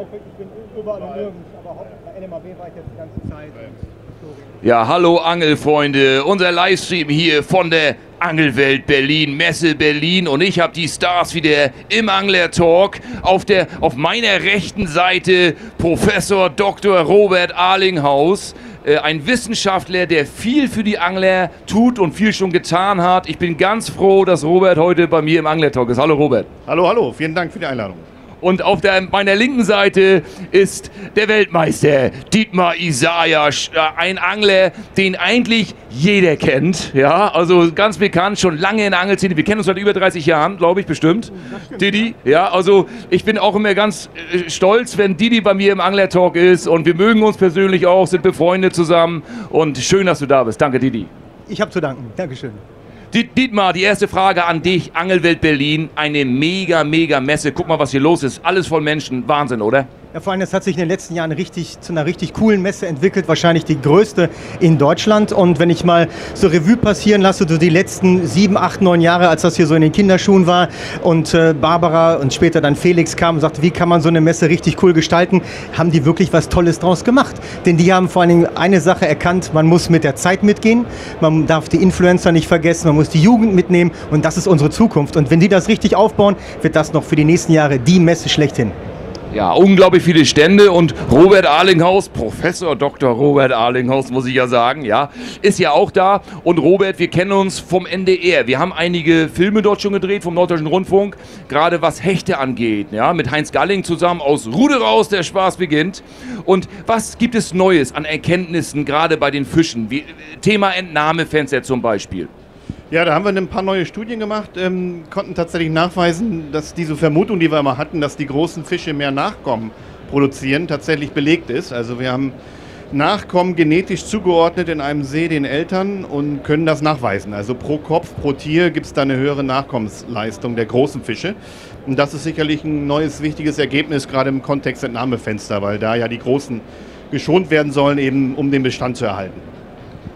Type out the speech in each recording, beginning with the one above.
ich bin überall und nirgends, aber bei NMAB war ich jetzt die ganze Zeit. Ja, hallo Angelfreunde, unser Livestream hier von der Angelwelt Berlin, Messe Berlin und ich habe die Stars wieder im Angler Talk. Auf, der, auf meiner rechten Seite Professor Dr. Robert Arlinghaus, äh, ein Wissenschaftler, der viel für die Angler tut und viel schon getan hat. Ich bin ganz froh, dass Robert heute bei mir im Angler Talk ist. Hallo Robert. Hallo, hallo, vielen Dank für die Einladung. Und auf der, meiner linken Seite ist der Weltmeister Dietmar Isaias, äh, ein Angler, den eigentlich jeder kennt. Ja, also ganz bekannt, schon lange in der Angelszene. Wir kennen uns seit über 30 Jahren, glaube ich, bestimmt. Didi, ja, also ich bin auch immer ganz äh, stolz, wenn Didi bei mir im Angler-Talk ist. Und wir mögen uns persönlich auch, sind befreundet zusammen. Und schön, dass du da bist. Danke, Didi. Ich habe zu danken. Dankeschön. Dietmar, die erste Frage an dich. Angelwelt Berlin, eine mega, mega Messe. Guck mal, was hier los ist. Alles voll Menschen. Wahnsinn, oder? Ja, vor allem, das hat sich in den letzten Jahren richtig zu einer richtig coolen Messe entwickelt, wahrscheinlich die größte in Deutschland. Und wenn ich mal so Revue passieren lasse, so die letzten sieben, acht, neun Jahre, als das hier so in den Kinderschuhen war und äh, Barbara und später dann Felix kam und sagte, wie kann man so eine Messe richtig cool gestalten, haben die wirklich was Tolles draus gemacht. Denn die haben vor allen Dingen eine Sache erkannt, man muss mit der Zeit mitgehen, man darf die Influencer nicht vergessen, man muss die Jugend mitnehmen und das ist unsere Zukunft. Und wenn die das richtig aufbauen, wird das noch für die nächsten Jahre die Messe schlechthin. Ja, unglaublich viele Stände und Robert Arlinghaus, Professor Dr. Robert Arlinghaus, muss ich ja sagen, ja, ist ja auch da. Und Robert, wir kennen uns vom NDR. Wir haben einige Filme dort schon gedreht vom Norddeutschen Rundfunk, gerade was Hechte angeht, ja, mit Heinz Galling zusammen aus Rude raus, der Spaß beginnt. Und was gibt es Neues an Erkenntnissen, gerade bei den Fischen? Wie, Thema Entnahmefenster zum Beispiel. Ja, da haben wir ein paar neue Studien gemacht, ähm, konnten tatsächlich nachweisen, dass diese Vermutung, die wir immer hatten, dass die großen Fische mehr Nachkommen produzieren, tatsächlich belegt ist. Also wir haben Nachkommen genetisch zugeordnet in einem See den Eltern und können das nachweisen. Also pro Kopf, pro Tier gibt es da eine höhere Nachkommensleistung der großen Fische. Und das ist sicherlich ein neues, wichtiges Ergebnis, gerade im Kontext Entnahmefenster, weil da ja die Großen geschont werden sollen, eben um den Bestand zu erhalten.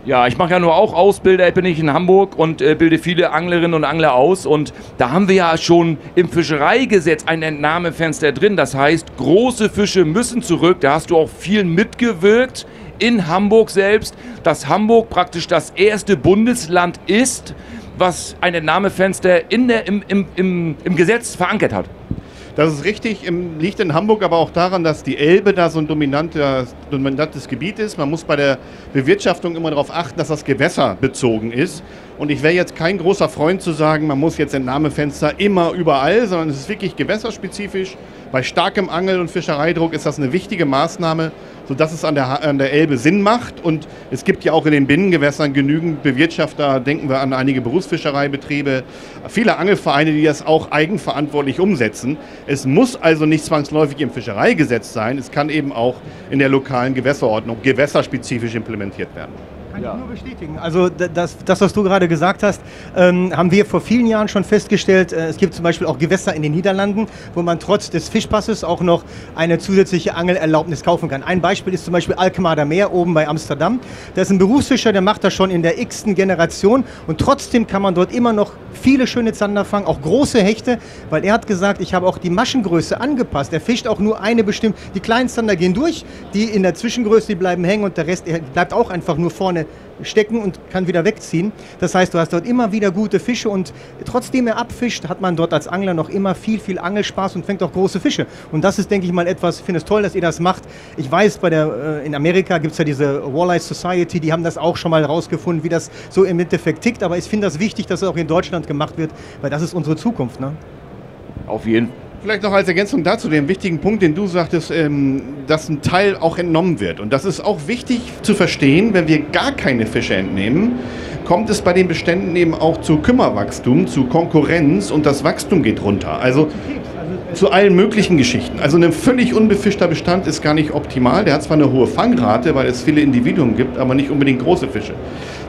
Ja, ich mache ja nur auch Ausbilder, bin ich in Hamburg und äh, bilde viele Anglerinnen und Angler aus. Und da haben wir ja schon im Fischereigesetz ein Entnahmefenster drin. Das heißt, große Fische müssen zurück. Da hast du auch viel mitgewirkt in Hamburg selbst, dass Hamburg praktisch das erste Bundesland ist, was ein Entnahmefenster in der, im, im, im, im Gesetz verankert hat. Das ist richtig, liegt in Hamburg aber auch daran, dass die Elbe da so ein dominanter, dominantes Gebiet ist. Man muss bei der Bewirtschaftung immer darauf achten, dass das Gewässer bezogen ist. Und ich wäre jetzt kein großer Freund zu sagen, man muss jetzt Entnahmefenster immer überall, sondern es ist wirklich gewässerspezifisch. Bei starkem Angel- und Fischereidruck ist das eine wichtige Maßnahme, sodass es an der, an der Elbe Sinn macht. Und es gibt ja auch in den Binnengewässern genügend Bewirtschafter, denken wir an einige Berufsfischereibetriebe, viele Angelvereine, die das auch eigenverantwortlich umsetzen. Es muss also nicht zwangsläufig im Fischereigesetz sein, es kann eben auch in der lokalen Gewässerordnung gewässerspezifisch implementiert werden. Kann ja. ich nur bestätigen. Also das, das, was du gerade gesagt hast, ähm, haben wir vor vielen Jahren schon festgestellt. Äh, es gibt zum Beispiel auch Gewässer in den Niederlanden, wo man trotz des Fischpasses auch noch eine zusätzliche Angelerlaubnis kaufen kann. Ein Beispiel ist zum Beispiel Alkmaarder Meer oben bei Amsterdam. Da ist ein Berufsfischer, der macht das schon in der x-ten Generation und trotzdem kann man dort immer noch viele schöne Zander fangen, auch große Hechte, weil er hat gesagt, ich habe auch die Maschengröße angepasst. Er fischt auch nur eine bestimmte, die kleinen Zander gehen durch, die in der Zwischengröße, die bleiben hängen und der Rest bleibt auch einfach nur vorne stecken und kann wieder wegziehen. Das heißt, du hast dort immer wieder gute Fische und trotzdem er abfischt, hat man dort als Angler noch immer viel, viel Angelspaß und fängt auch große Fische. Und das ist, denke ich mal, etwas, ich finde es toll, dass ihr das macht. Ich weiß, bei der, äh, in Amerika gibt es ja diese Walleye Society, die haben das auch schon mal rausgefunden, wie das so im Endeffekt tickt. Aber ich finde das wichtig, dass es auch in Deutschland gemacht wird, weil das ist unsere Zukunft. Ne? Auf jeden Fall. Vielleicht noch als Ergänzung dazu den wichtigen Punkt, den du sagtest, ähm, dass ein Teil auch entnommen wird. Und das ist auch wichtig zu verstehen, wenn wir gar keine Fische entnehmen, kommt es bei den Beständen eben auch zu Kümmerwachstum, zu Konkurrenz und das Wachstum geht runter. Also zu allen möglichen Geschichten. Also ein völlig unbefischter Bestand ist gar nicht optimal. Der hat zwar eine hohe Fangrate, weil es viele Individuen gibt, aber nicht unbedingt große Fische.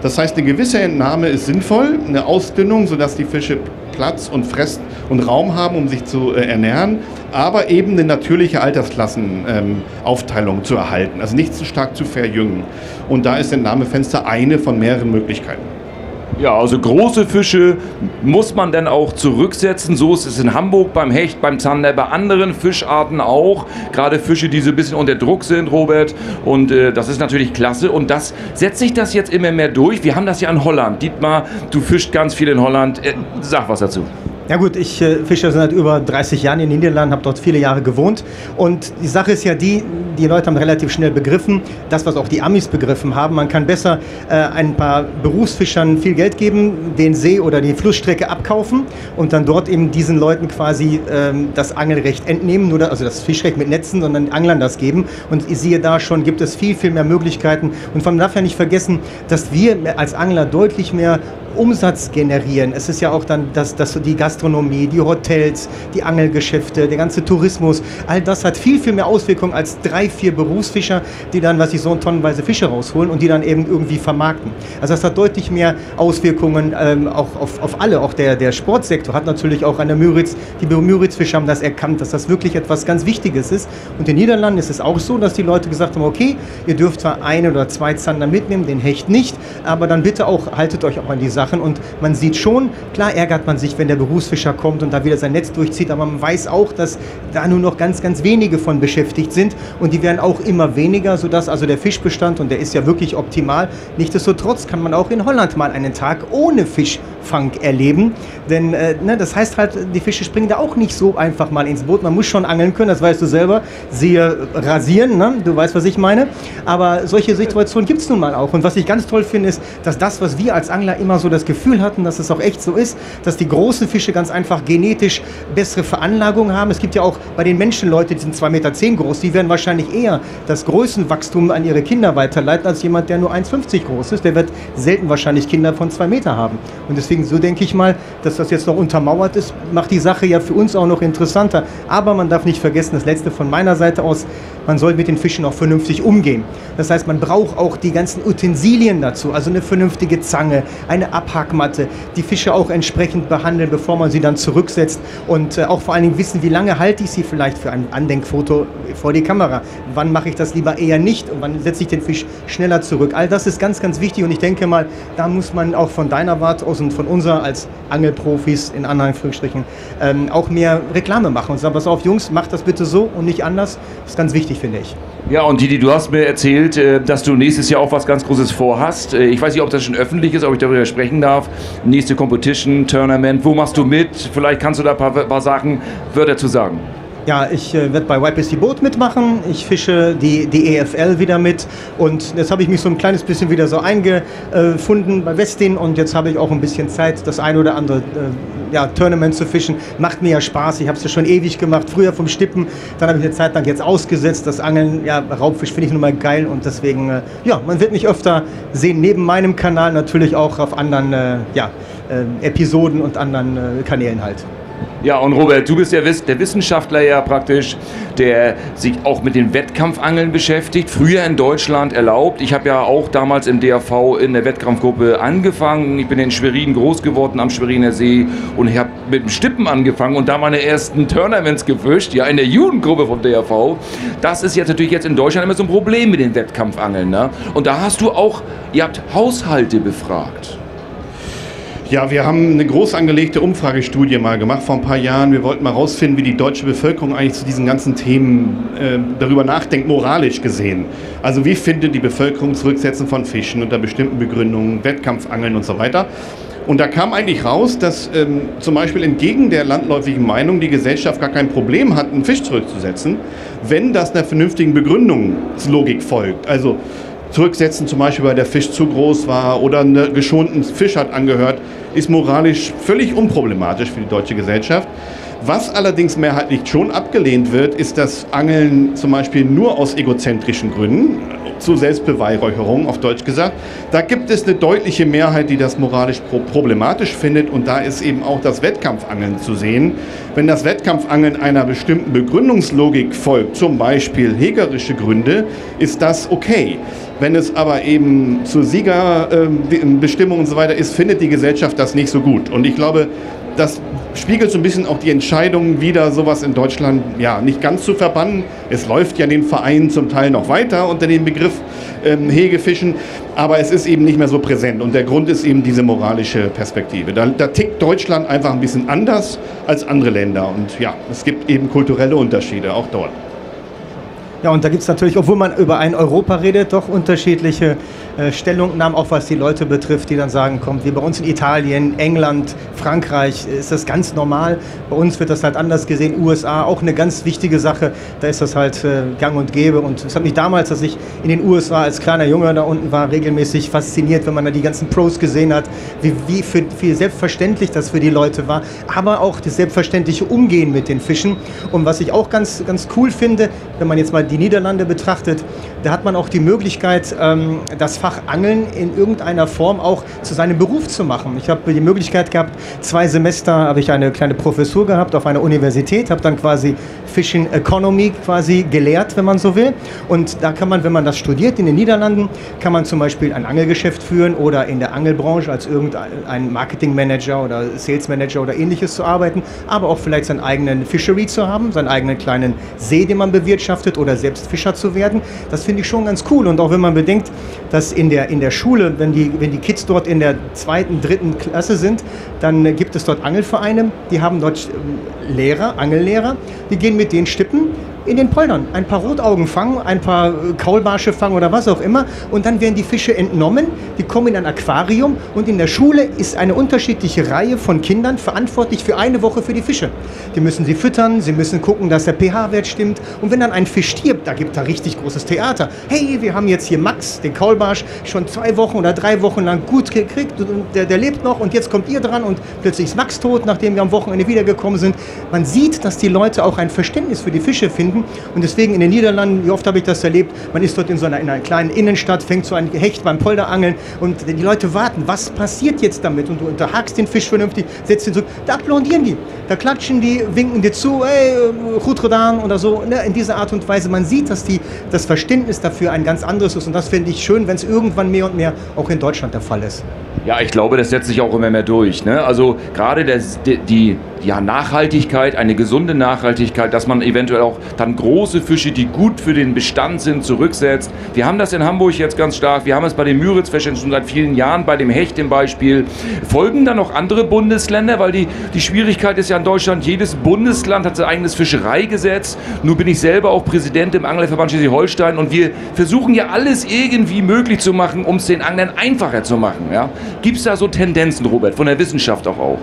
Das heißt, eine gewisse Entnahme ist sinnvoll, eine Ausdünnung, sodass die Fische Platz und Fress und Raum haben, um sich zu äh, ernähren, aber eben eine natürliche Altersklassenaufteilung ähm, zu erhalten, also nicht zu stark zu verjüngen. Und da ist Entnahmefenster eine von mehreren Möglichkeiten. Ja, also große Fische muss man dann auch zurücksetzen. So ist es in Hamburg beim Hecht, beim Zander, bei anderen Fischarten auch. Gerade Fische, die so ein bisschen unter Druck sind, Robert. Und äh, das ist natürlich klasse. Und das setzt sich das jetzt immer mehr durch. Wir haben das ja in Holland. Dietmar, du fischst ganz viel in Holland. Äh, sag was dazu. Ja gut, ich äh, fische seit über 30 Jahren in den Niederlanden, habe dort viele Jahre gewohnt. Und die Sache ist ja die, die Leute haben relativ schnell begriffen, das, was auch die Amis begriffen haben. Man kann besser äh, ein paar Berufsfischern viel Geld geben, den See oder die Flussstrecke abkaufen und dann dort eben diesen Leuten quasi ähm, das Angelrecht entnehmen, nur da, also das Fischrecht mit Netzen, sondern Anglern das geben. Und ich sehe da schon, gibt es viel, viel mehr Möglichkeiten. Und man darf ja nicht vergessen, dass wir als Angler deutlich mehr Umsatz generieren. Es ist ja auch dann das, das, die Gastronomie, die Hotels, die Angelgeschäfte, der ganze Tourismus. All das hat viel, viel mehr Auswirkungen als drei, vier Berufsfischer, die dann, was ich so tonnenweise Fische rausholen und die dann eben irgendwie vermarkten. Also das hat deutlich mehr Auswirkungen ähm, auch auf, auf alle. Auch der, der Sportsektor hat natürlich auch an der Müritz, die Müritzfischer haben das erkannt, dass das wirklich etwas ganz Wichtiges ist. Und in den Niederlanden ist es auch so, dass die Leute gesagt haben, okay, ihr dürft zwar ein oder zwei Zander mitnehmen, den Hecht nicht, aber dann bitte auch, haltet euch auch an die Sache Sachen und man sieht schon, klar ärgert man sich, wenn der Berufsfischer kommt und da wieder sein Netz durchzieht, aber man weiß auch, dass da nur noch ganz, ganz wenige von beschäftigt sind und die werden auch immer weniger, sodass also der Fischbestand, und der ist ja wirklich optimal, nichtsdestotrotz kann man auch in Holland mal einen Tag ohne Fischfang erleben, denn äh, ne, das heißt halt, die Fische springen da auch nicht so einfach mal ins Boot, man muss schon angeln können, das weißt du selber, siehe rasieren, ne? du weißt, was ich meine, aber solche Situationen gibt es nun mal auch und was ich ganz toll finde, ist, dass das, was wir als Angler immer so das Gefühl hatten, dass es auch echt so ist, dass die großen Fische ganz einfach genetisch bessere Veranlagung haben. Es gibt ja auch bei den Menschen Leute, die sind 2,10 Meter groß, die werden wahrscheinlich eher das Größenwachstum an ihre Kinder weiterleiten, als jemand, der nur 1,50 groß ist. Der wird selten wahrscheinlich Kinder von 2 Meter haben. Und deswegen, so denke ich mal, dass das jetzt noch untermauert ist, macht die Sache ja für uns auch noch interessanter. Aber man darf nicht vergessen, das letzte von meiner Seite aus, man soll mit den Fischen auch vernünftig umgehen. Das heißt, man braucht auch die ganzen Utensilien dazu, also eine vernünftige Zange, eine Abhackmatte, die Fische auch entsprechend behandeln, bevor man sie dann zurücksetzt und äh, auch vor allen Dingen wissen, wie lange halte ich sie vielleicht für ein Andenkfoto vor die Kamera. Wann mache ich das lieber eher nicht und wann setze ich den Fisch schneller zurück. All das ist ganz, ganz wichtig und ich denke mal, da muss man auch von deiner Warte aus und von unserer als Angelprofis in Anführungsstrichen ähm, auch mehr Reklame machen und sagen, pass auf Jungs, macht das bitte so und nicht anders. Das ist ganz wichtig, finde ich. Ja, und Didi, du hast mir erzählt, äh, dass du nächstes Jahr auch was ganz Großes vorhast. Äh, ich weiß nicht, ob das schon öffentlich ist, ob ich darüber sprechen darf. Nächste Competition, Tournament, wo machst du mit? Vielleicht kannst du da ein paar, paar Sachen, Wörter zu sagen. Ja, ich äh, werde bei die Boot mitmachen. Ich fische die, die EFL wieder mit. Und jetzt habe ich mich so ein kleines bisschen wieder so eingefunden bei Westin. Und jetzt habe ich auch ein bisschen Zeit, das ein oder andere äh, ja, Tournament zu fischen. Macht mir ja Spaß. Ich habe es ja schon ewig gemacht. Früher vom Stippen. Dann habe ich eine Zeit lang jetzt ausgesetzt. Das Angeln, ja, Raubfisch finde ich nun mal geil. Und deswegen, äh, ja, man wird mich öfter sehen. Neben meinem Kanal natürlich auch auf anderen äh, ja, äh, Episoden und anderen äh, Kanälen halt. Ja, und Robert, du bist ja der Wissenschaftler ja praktisch, der sich auch mit den Wettkampfangeln beschäftigt. Früher in Deutschland erlaubt. Ich habe ja auch damals im DAV in der Wettkampfgruppe angefangen. Ich bin in Schwerin groß geworden am Schweriner See und habe mit dem Stippen angefangen und da meine ersten Tournaments gefischt, ja, in der Jugendgruppe vom DAV. Das ist jetzt natürlich jetzt in Deutschland immer so ein Problem mit den Wettkampfangeln. Ne? Und da hast du auch, ihr habt Haushalte befragt. Ja, wir haben eine groß angelegte Umfragestudie mal gemacht vor ein paar Jahren. Wir wollten mal rausfinden, wie die deutsche Bevölkerung eigentlich zu diesen ganzen Themen äh, darüber nachdenkt, moralisch gesehen. Also wie findet die Bevölkerung das Rücksetzen von Fischen unter bestimmten Begründungen, Wettkampfangeln und so weiter. Und da kam eigentlich raus, dass ähm, zum Beispiel entgegen der landläufigen Meinung die Gesellschaft gar kein Problem hat, einen Fisch zurückzusetzen, wenn das einer vernünftigen Begründungslogik folgt. Also zurücksetzen, zum Beispiel weil der Fisch zu groß war oder einen geschonten Fisch hat angehört, ist moralisch völlig unproblematisch für die deutsche Gesellschaft. Was allerdings mehrheitlich schon abgelehnt wird, ist das Angeln zum Beispiel nur aus egozentrischen Gründen, zur Selbstbeweihräucherung auf Deutsch gesagt. Da gibt es eine deutliche Mehrheit, die das moralisch problematisch findet und da ist eben auch das Wettkampfangeln zu sehen. Wenn das Wettkampfangeln einer bestimmten Begründungslogik folgt, zum Beispiel hegerische Gründe, ist das okay. Wenn es aber eben zur Siegerbestimmung und so weiter ist, findet die Gesellschaft das nicht so gut. Und ich glaube, das spiegelt so ein bisschen auch die Entscheidung wieder, sowas in Deutschland ja nicht ganz zu verbannen. Es läuft ja den Vereinen zum Teil noch weiter unter dem Begriff ähm, Hegefischen, aber es ist eben nicht mehr so präsent und der Grund ist eben diese moralische Perspektive. Da, da tickt Deutschland einfach ein bisschen anders als andere Länder und ja, es gibt eben kulturelle Unterschiede auch dort. Ja, und da gibt es natürlich, obwohl man über ein Europa redet, doch unterschiedliche äh, Stellungnahmen, auch was die Leute betrifft, die dann sagen, kommt, wie bei uns in Italien, England, Frankreich ist das ganz normal. Bei uns wird das halt anders gesehen. USA auch eine ganz wichtige Sache. Da ist das halt äh, gang und gäbe. Und es hat mich damals, als ich in den USA als kleiner Junge da unten war, regelmäßig fasziniert, wenn man da die ganzen Pros gesehen hat, wie, wie für, wie selbstverständlich das für die Leute war. Aber auch das selbstverständliche Umgehen mit den Fischen. Und was ich auch ganz, ganz cool finde, wenn man jetzt mal die Niederlande betrachtet, da hat man auch die Möglichkeit, ähm, das Fach Angeln in irgendeiner Form auch zu seinem Beruf zu machen. Ich habe die Möglichkeit gehabt, zwei Semester habe ich eine kleine Professur gehabt auf einer Universität, habe dann quasi Fishing Economy quasi gelehrt, wenn man so will. Und da kann man, wenn man das studiert in den Niederlanden, kann man zum Beispiel ein Angelgeschäft führen oder in der Angelbranche als irgendein Marketingmanager oder Sales Manager oder ähnliches zu arbeiten, aber auch vielleicht seinen eigenen Fishery zu haben, seinen eigenen kleinen See, den man bewirtschaftet oder selbst Fischer zu werden. Das finde ich schon ganz cool. Und auch wenn man bedenkt, dass in der, in der Schule, wenn die, wenn die Kids dort in der zweiten, dritten Klasse sind, dann gibt es dort Angelvereine, die haben dort ähm, Lehrer, Angellehrer, die gehen mit den Stippen in den Poldern. Ein paar Rotaugen fangen, ein paar Kaulbarsche fangen oder was auch immer. Und dann werden die Fische entnommen, die kommen in ein Aquarium und in der Schule ist eine unterschiedliche Reihe von Kindern verantwortlich für eine Woche für die Fische. Die müssen sie füttern, sie müssen gucken, dass der pH-Wert stimmt. Und wenn dann ein Fisch stirbt, da gibt da richtig großes Theater. Hey, wir haben jetzt hier Max, den Kaulbarsch, schon zwei Wochen oder drei Wochen lang gut gekriegt der, der lebt noch und jetzt kommt ihr dran und plötzlich ist Max tot, nachdem wir am Wochenende wiedergekommen sind. Man sieht, dass die Leute auch ein Verständnis für die Fische finden finden. Und deswegen in den Niederlanden, wie oft habe ich das erlebt, man ist dort in so einer, in einer kleinen Innenstadt, fängt so ein Hecht beim Polderangeln und die Leute warten, was passiert jetzt damit? Und du unterhakst den Fisch vernünftig, setzt ihn zurück, da applaudieren die, da klatschen die, winken dir zu, ey, gut getan oder so, ne? in dieser Art und Weise. Man sieht, dass die, das Verständnis dafür ein ganz anderes ist und das finde ich schön, wenn es irgendwann mehr und mehr auch in Deutschland der Fall ist. Ja, ich glaube, das setzt sich auch immer mehr durch. Ne? Also gerade die ja, Nachhaltigkeit, eine gesunde Nachhaltigkeit, dass man eventuell auch dann große Fische, die gut für den Bestand sind, zurücksetzt. Wir haben das in Hamburg jetzt ganz stark. Wir haben es bei den Müritzfäschern schon seit vielen Jahren, bei dem Hecht im Beispiel. Folgen dann noch andere Bundesländer, weil die, die Schwierigkeit ist ja in Deutschland, jedes Bundesland hat sein eigenes Fischereigesetz. Nur bin ich selber auch Präsident im Anglerverband Schleswig-Holstein und wir versuchen ja alles irgendwie möglich zu machen, um es den Anglern einfacher zu machen. Ja? Gibt es da so Tendenzen, Robert, von der Wissenschaft auch auch?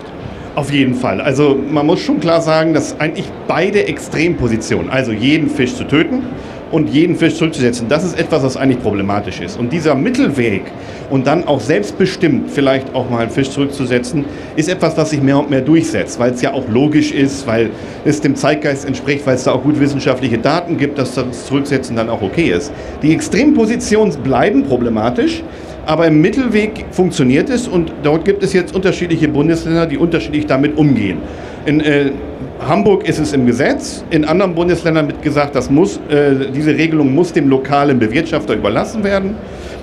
Auf jeden Fall. Also man muss schon klar sagen, dass eigentlich beide Extrempositionen, also jeden Fisch zu töten und jeden Fisch zurückzusetzen, das ist etwas, was eigentlich problematisch ist. Und dieser Mittelweg und dann auch selbstbestimmt vielleicht auch mal einen Fisch zurückzusetzen, ist etwas, was sich mehr und mehr durchsetzt, weil es ja auch logisch ist, weil es dem Zeitgeist entspricht, weil es da auch gut wissenschaftliche Daten gibt, dass das Zurücksetzen dann auch okay ist. Die Extrempositionen bleiben problematisch. Aber im Mittelweg funktioniert es und dort gibt es jetzt unterschiedliche Bundesländer, die unterschiedlich damit umgehen. In äh, Hamburg ist es im Gesetz, in anderen Bundesländern wird gesagt, das muss, äh, diese Regelung muss dem lokalen Bewirtschafter überlassen werden.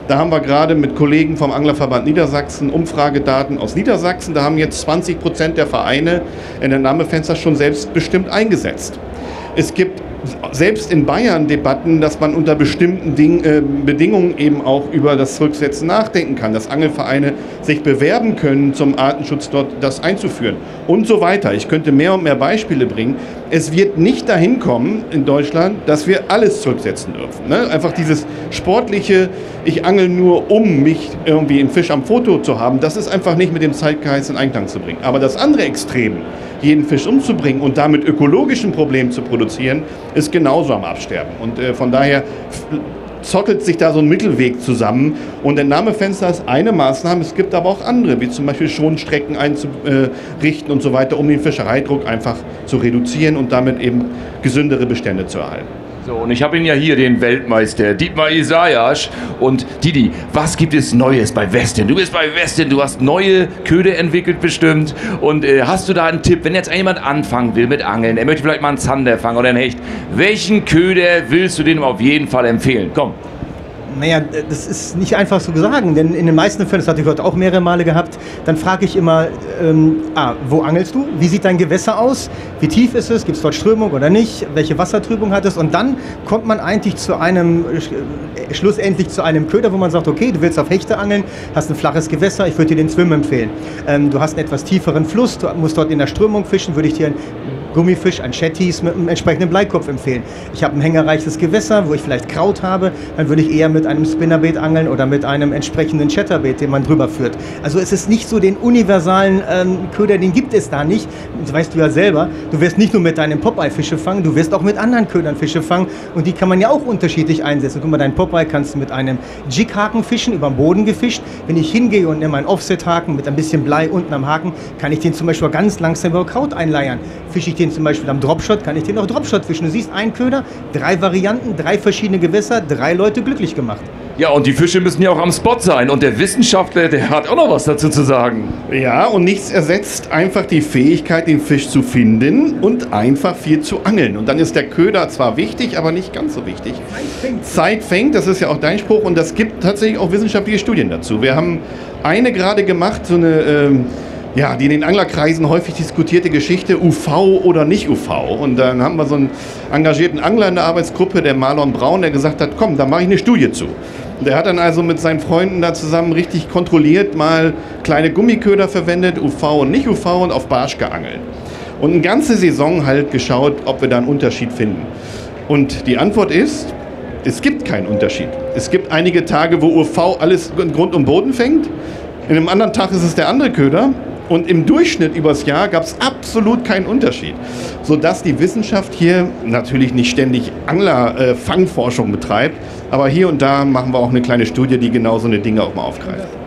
Da haben wir gerade mit Kollegen vom Anglerverband Niedersachsen Umfragedaten aus Niedersachsen. Da haben jetzt 20 Prozent der Vereine in der Namefenster schon selbstbestimmt eingesetzt. Es gibt selbst in Bayern Debatten, dass man unter bestimmten Ding, äh, Bedingungen eben auch über das Zurücksetzen nachdenken kann, dass Angelvereine sich bewerben können, zum Artenschutz dort das einzuführen und so weiter. Ich könnte mehr und mehr Beispiele bringen. Es wird nicht dahin kommen in Deutschland, dass wir alles zurücksetzen dürfen. Ne? Einfach dieses sportliche, ich angel nur, um mich irgendwie im Fisch am Foto zu haben, das ist einfach nicht mit dem Zeitgeist in Einklang zu bringen. Aber das andere Extrem, jeden Fisch umzubringen und damit ökologischen Problem zu produzieren, ist genauso am Absterben. Und äh, von daher zottelt sich da so ein Mittelweg zusammen. Und Entnahmefenster ist eine Maßnahme. Es gibt aber auch andere, wie zum Beispiel Schonstrecken einzurichten und so weiter, um den Fischereidruck einfach zu reduzieren und damit eben gesündere Bestände zu erhalten. So, und ich habe ihn ja hier, den Weltmeister Dietmar Isaias. Und Didi, was gibt es Neues bei Westin? Du bist bei Westin, du hast neue Köder entwickelt bestimmt. Und äh, hast du da einen Tipp, wenn jetzt jemand anfangen will mit Angeln, er möchte vielleicht mal einen Zander fangen oder einen Hecht, welchen Köder willst du dem auf jeden Fall empfehlen? Komm. Naja, das ist nicht einfach so sagen, denn in den meisten Fällen, das hatte ich heute auch mehrere Male gehabt, dann frage ich immer, ähm, ah, wo angelst du? Wie sieht dein Gewässer aus? Wie tief ist es? Gibt es dort Strömung oder nicht? Welche Wassertrübung hat es? Und dann kommt man eigentlich zu einem, äh, schlussendlich zu einem Köder, wo man sagt, okay, du willst auf Hechte angeln, hast ein flaches Gewässer, ich würde dir den Swim empfehlen. Ähm, du hast einen etwas tieferen Fluss, du musst dort in der Strömung fischen, würde ich dir einen Gummifisch, ein Chatties mit einem entsprechenden Bleikopf empfehlen. Ich habe ein hängerreiches Gewässer, wo ich vielleicht Kraut habe, dann würde ich eher mit einem Spinnerbait angeln oder mit einem entsprechenden Chatterbait, den man drüber führt. Also es ist nicht so den universalen ähm, Köder, den gibt es da nicht. Das weißt du ja selber. Du wirst nicht nur mit deinem Popeye Fische fangen, du wirst auch mit anderen Ködern Fische fangen und die kann man ja auch unterschiedlich einsetzen. Guck mal, deinen Popeye kannst du mit einem Jighaken fischen, über den Boden gefischt. Wenn ich hingehe und nehme einen Offset-Haken mit ein bisschen Blei unten am Haken, kann ich den zum Beispiel ganz langsam über Kraut einleiern. Fische ich den zum Beispiel am Dropshot, kann ich den auch Dropshot fischen. Du siehst, ein Köder, drei Varianten, drei verschiedene Gewässer, drei Leute glücklich gemacht. Ja, und die Fische müssen ja auch am Spot sein. Und der Wissenschaftler, der hat auch noch was dazu zu sagen. Ja, und nichts ersetzt einfach die Fähigkeit, den Fisch zu finden und einfach viel zu angeln. Und dann ist der Köder zwar wichtig, aber nicht ganz so wichtig. Zeit fängt. Zeit fängt, das ist ja auch dein Spruch. Und das gibt tatsächlich auch wissenschaftliche Studien dazu. Wir haben eine gerade gemacht, so eine... Ähm, ja, die in den Anglerkreisen häufig diskutierte Geschichte UV oder nicht UV. Und dann haben wir so einen engagierten Angler in der Arbeitsgruppe, der Marlon Braun, der gesagt hat, komm, da mache ich eine Studie zu. Und der hat dann also mit seinen Freunden da zusammen richtig kontrolliert mal kleine Gummiköder verwendet, UV und nicht UV und auf Barsch geangelt. Und eine ganze Saison halt geschaut, ob wir da einen Unterschied finden. Und die Antwort ist, es gibt keinen Unterschied. Es gibt einige Tage, wo UV alles Grund und Boden fängt. In einem anderen Tag ist es der andere Köder. Und im Durchschnitt übers Jahr gab es absolut keinen Unterschied. Sodass die Wissenschaft hier natürlich nicht ständig Anglerfangforschung äh, betreibt, aber hier und da machen wir auch eine kleine Studie, die genau so eine Dinge auch mal aufgreift.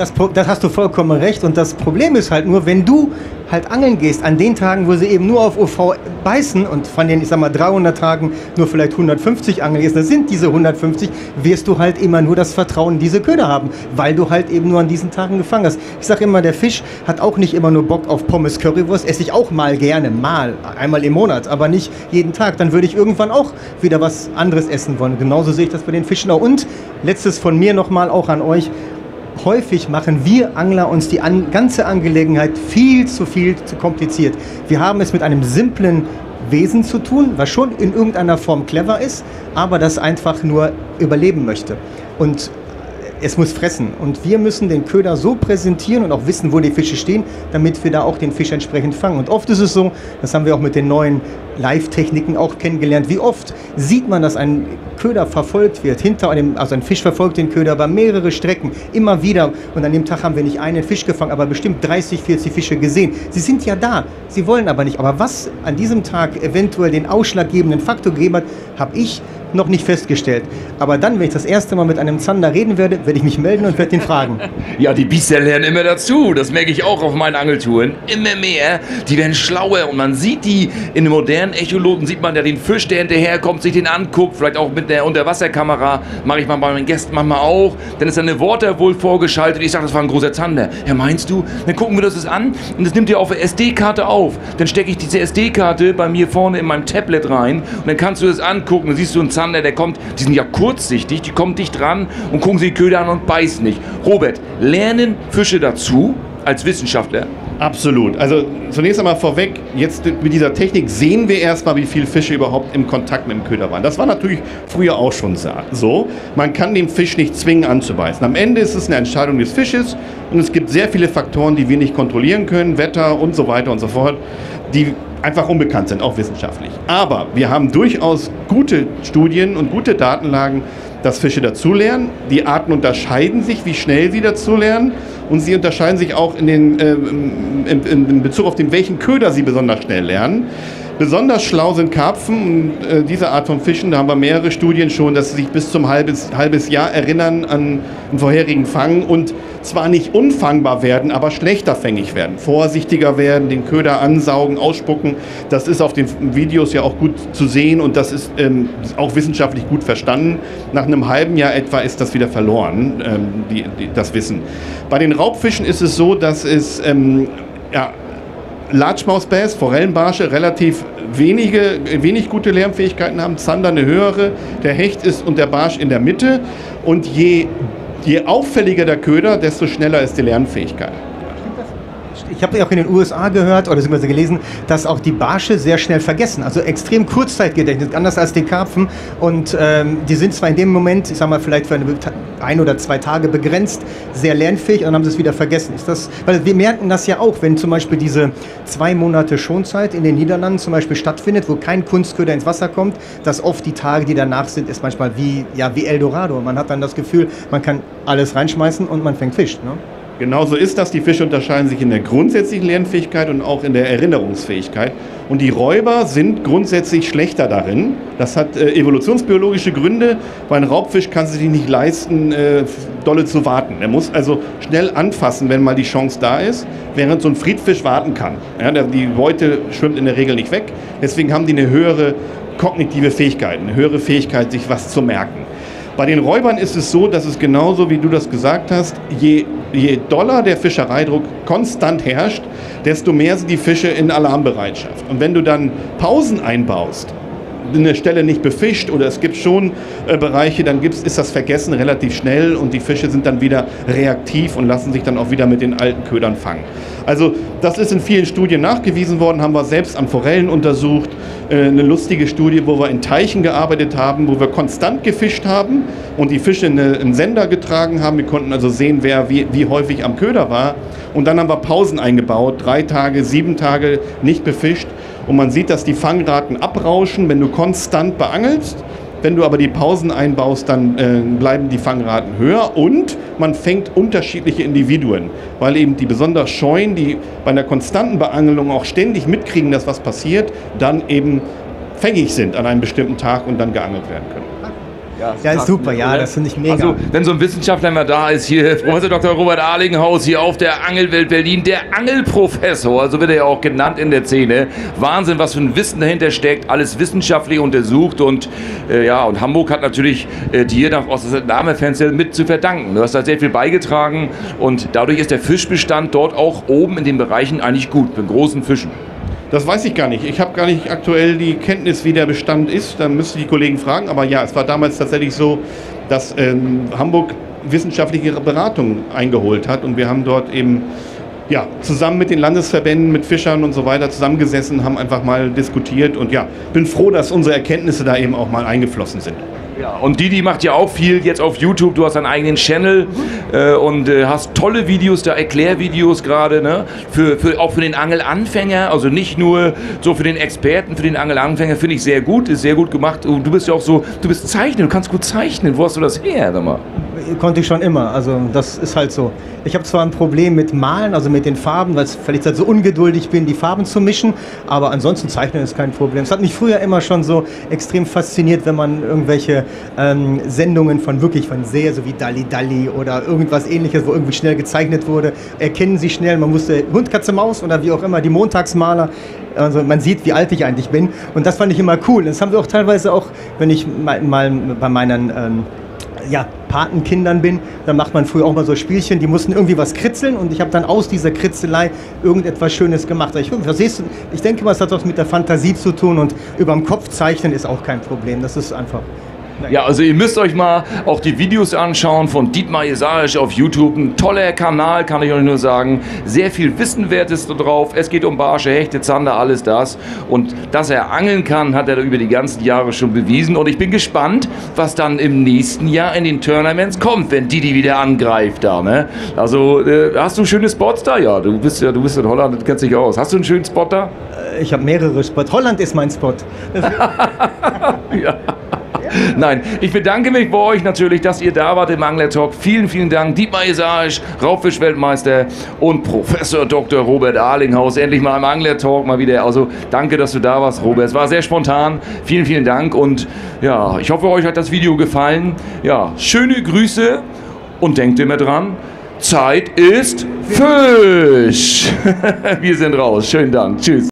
Das, das hast du vollkommen recht. Und das Problem ist halt nur, wenn du halt angeln gehst, an den Tagen, wo sie eben nur auf UV beißen und von den, ich sag mal, 300 Tagen nur vielleicht 150 angeln gehst, das sind diese 150, wirst du halt immer nur das Vertrauen in diese Köder haben, weil du halt eben nur an diesen Tagen gefangen hast. Ich sag immer, der Fisch hat auch nicht immer nur Bock auf Pommes Currywurst, esse ich auch mal gerne, mal, einmal im Monat, aber nicht jeden Tag. Dann würde ich irgendwann auch wieder was anderes essen wollen. Genauso sehe ich das bei den Fischen auch. Und letztes von mir nochmal auch an euch, häufig machen wir Angler uns die an, ganze Angelegenheit viel zu viel zu kompliziert. Wir haben es mit einem simplen Wesen zu tun, was schon in irgendeiner Form clever ist, aber das einfach nur überleben möchte. Und es muss fressen. Und wir müssen den Köder so präsentieren und auch wissen, wo die Fische stehen, damit wir da auch den Fisch entsprechend fangen. Und oft ist es so, das haben wir auch mit den neuen Live-Techniken auch kennengelernt, wie oft sieht man, dass ein Köder verfolgt wird, hinter einem, also ein Fisch verfolgt den Köder über mehrere Strecken, immer wieder. Und an dem Tag haben wir nicht einen Fisch gefangen, aber bestimmt 30, 40 Fische gesehen. Sie sind ja da, sie wollen aber nicht. Aber was an diesem Tag eventuell den ausschlaggebenden Faktor gegeben hat, habe ich noch nicht festgestellt. Aber dann, wenn ich das erste Mal mit einem Zander reden werde, werde ich mich melden und werde ihn fragen. Ja, die Biester lernen immer dazu. Das merke ich auch auf meinen Angeltouren. Immer mehr. Die werden schlauer und man sieht die in den modernen Echoloten, sieht man ja den Fisch, der hinterherkommt, sich den anguckt, vielleicht auch mit der Unterwasserkamera. Mache ich mal bei meinen Gästen manchmal auch. Dann ist eine Water wohl vorgeschaltet. Ich sage, das war ein großer Zander. Ja, meinst du? Dann gucken wir das an und das nimmt ihr auf der SD-Karte auf. Dann stecke ich diese SD-Karte bei mir vorne in meinem Tablet rein und dann kannst du das angucken. Dann siehst du einen Zander Zander, der kommt, die sind ja kurzsichtig, die kommen dicht dran und gucken sich die Köder an und beißen nicht. Robert, lernen Fische dazu als Wissenschaftler? Absolut. Also zunächst einmal vorweg, jetzt mit dieser Technik sehen wir erstmal, wie viele Fische überhaupt im Kontakt mit dem Köder waren. Das war natürlich früher auch schon so. Man kann den Fisch nicht zwingen anzubeißen. Am Ende ist es eine Entscheidung des Fisches und es gibt sehr viele Faktoren, die wir nicht kontrollieren können, Wetter und so weiter und so fort, die einfach unbekannt sind, auch wissenschaftlich. Aber wir haben durchaus gute Studien und gute Datenlagen, dass Fische dazulernen. Die Arten unterscheiden sich, wie schnell sie dazulernen. Und sie unterscheiden sich auch in, den, äh, in, in Bezug auf den, welchen Köder sie besonders schnell lernen. Besonders schlau sind Karpfen und äh, diese Art von Fischen. Da haben wir mehrere Studien schon, dass sie sich bis zum halbes, halbes Jahr erinnern an einen vorherigen Fang und zwar nicht unfangbar werden, aber schlechter fängig werden. Vorsichtiger werden, den Köder ansaugen, ausspucken. Das ist auf den Videos ja auch gut zu sehen und das ist ähm, auch wissenschaftlich gut verstanden. Nach einem halben Jahr etwa ist das wieder verloren, ähm, die, die, das Wissen. Bei den Raubfischen ist es so, dass es ähm, ja, Largemouth Bass, Forellenbarsche, relativ wenige, wenig gute Lärmfähigkeiten haben. Zander eine höhere, der Hecht ist und der Barsch in der Mitte. Und je, je auffälliger der Köder, desto schneller ist die Lernfähigkeit ich habe ja auch in den USA gehört oder beziehungsweise gelesen, dass auch die Barsche sehr schnell vergessen. Also extrem Kurzzeitgedächtnis, anders als die Karpfen. Und ähm, die sind zwar in dem Moment, ich sag mal, vielleicht für eine, ein oder zwei Tage begrenzt, sehr lernfähig und dann haben sie es wieder vergessen. Ist das, weil wir merken das ja auch, wenn zum Beispiel diese zwei Monate Schonzeit in den Niederlanden zum Beispiel stattfindet, wo kein Kunstköder ins Wasser kommt, dass oft die Tage, die danach sind, ist manchmal wie, ja, wie Eldorado. Man hat dann das Gefühl, man kann alles reinschmeißen und man fängt Fisch. Ne? Genauso ist das. Die Fische unterscheiden sich in der grundsätzlichen Lernfähigkeit und auch in der Erinnerungsfähigkeit. Und die Räuber sind grundsätzlich schlechter darin. Das hat äh, evolutionsbiologische Gründe. Bei einem Raubfisch kann sich nicht leisten, äh, dolle zu warten. Er muss also schnell anfassen, wenn mal die Chance da ist, während so ein Friedfisch warten kann. Ja, die Beute schwimmt in der Regel nicht weg. Deswegen haben die eine höhere kognitive Fähigkeit, eine höhere Fähigkeit, sich was zu merken. Bei den Räubern ist es so, dass es genauso wie du das gesagt hast, je je doller der Fischereidruck konstant herrscht, desto mehr sind die Fische in Alarmbereitschaft. Und wenn du dann Pausen einbaust, eine Stelle nicht befischt oder es gibt schon äh, Bereiche, dann gibt's, ist das Vergessen relativ schnell und die Fische sind dann wieder reaktiv und lassen sich dann auch wieder mit den alten Ködern fangen. Also das ist in vielen Studien nachgewiesen worden, haben wir selbst an Forellen untersucht. Äh, eine lustige Studie, wo wir in Teichen gearbeitet haben, wo wir konstant gefischt haben und die Fische eine, einen Sender getragen haben. Wir konnten also sehen, wer wie, wie häufig am Köder war. Und dann haben wir Pausen eingebaut, drei Tage, sieben Tage nicht befischt. Und man sieht, dass die Fangraten abrauschen, wenn du konstant beangelst. Wenn du aber die Pausen einbaust, dann äh, bleiben die Fangraten höher und man fängt unterschiedliche Individuen, weil eben die besonders scheuen, die bei einer konstanten Beangelung auch ständig mitkriegen, dass was passiert, dann eben fängig sind an einem bestimmten Tag und dann geangelt werden können. Ja, ja ist super, ja, das finde ich mega. Also, wenn so ein Wissenschaftler mal da ist, hier Professor Dr. Robert Arlinghaus, hier auf der Angelwelt Berlin, der Angelprofessor, also wird er ja auch genannt in der Szene. Wahnsinn, was für ein Wissen dahinter steckt, alles wissenschaftlich untersucht und äh, ja, und Hamburg hat natürlich äh, dir nach aus der Name-Fenster mit zu verdanken. Du hast da sehr viel beigetragen und dadurch ist der Fischbestand dort auch oben in den Bereichen eigentlich gut, mit großen Fischen. Das weiß ich gar nicht. Ich habe gar nicht aktuell die Kenntnis, wie der Bestand ist. Da müsste die Kollegen fragen. Aber ja, es war damals tatsächlich so, dass ähm, Hamburg wissenschaftliche Beratung eingeholt hat und wir haben dort eben ja, zusammen mit den Landesverbänden, mit Fischern und so weiter zusammengesessen, haben einfach mal diskutiert und ja, bin froh, dass unsere Erkenntnisse da eben auch mal eingeflossen sind. Ja, und Didi macht ja auch viel jetzt auf YouTube. Du hast einen eigenen Channel mhm. äh, und äh, hast tolle Videos, da Erklärvideos gerade, ne? Für, für, auch für den Angelanfänger, also nicht nur so für den Experten, für den Angelanfänger finde ich sehr gut, ist sehr gut gemacht. Und du bist ja auch so, du bist Zeichner, du kannst gut zeichnen. Wo hast du das her? Sag mal? Konnte ich schon immer, also das ist halt so. Ich habe zwar ein Problem mit Malen, also mit den Farben, weil ich vielleicht halt so ungeduldig bin, die Farben zu mischen, aber ansonsten zeichnen ist kein Problem. Es hat mich früher immer schon so extrem fasziniert, wenn man irgendwelche ähm, Sendungen von wirklich von sehr, so wie Dalli Dalli oder irgendwas ähnliches, wo irgendwie schnell gezeichnet wurde, erkennen sie schnell, man musste Hund, Katze, Maus oder wie auch immer, die Montagsmaler, also man sieht, wie alt ich eigentlich bin und das fand ich immer cool. Das haben wir auch teilweise auch, wenn ich mal, mal bei meinen ähm, ja, Patenkindern bin, dann macht man früher auch mal so Spielchen, die mussten irgendwie was kritzeln und ich habe dann aus dieser Kritzelei irgendetwas Schönes gemacht. Ich, verstehst, ich denke mal, es hat was mit der Fantasie zu tun und über dem Kopf zeichnen ist auch kein Problem. Das ist einfach ja, also ihr müsst euch mal auch die Videos anschauen von Dietmar Jesarisch auf YouTube. Ein toller Kanal, kann ich euch nur sagen. Sehr viel Wissenwertes da drauf. Es geht um Barsche, Hechte, Zander, alles das. Und dass er angeln kann, hat er über die ganzen Jahre schon bewiesen. Und ich bin gespannt, was dann im nächsten Jahr in den Tournaments kommt, wenn Didi wieder angreift da. Ne? Also äh, hast du schöne Spots da? Ja, du bist ja, du bist in Holland, du kennst dich aus. Hast du einen schönen Spot da? Äh, ich habe mehrere Spots. Holland ist mein Spot. ja. Nein, ich bedanke mich bei euch natürlich, dass ihr da wart im Angler Talk. Vielen, vielen Dank. Dietmar Isaisch, Raubfischweltmeister und Professor Dr. Robert Arlinghaus. Endlich mal im Angler Talk mal wieder. Also danke, dass du da warst, Robert. Es war sehr spontan. Vielen, vielen Dank und ja, ich hoffe, euch hat das Video gefallen. Ja, schöne Grüße und denkt immer dran. Zeit ist Fisch. Wir sind raus. Schönen Dank. Tschüss.